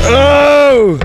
Oh!